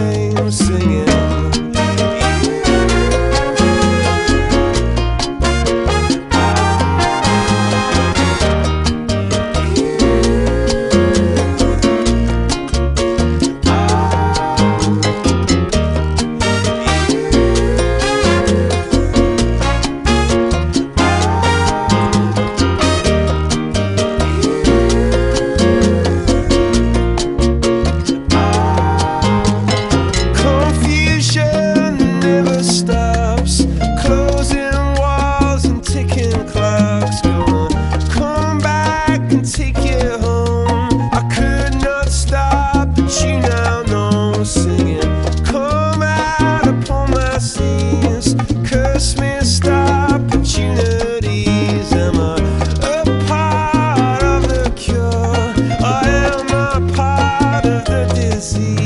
sang singing. see.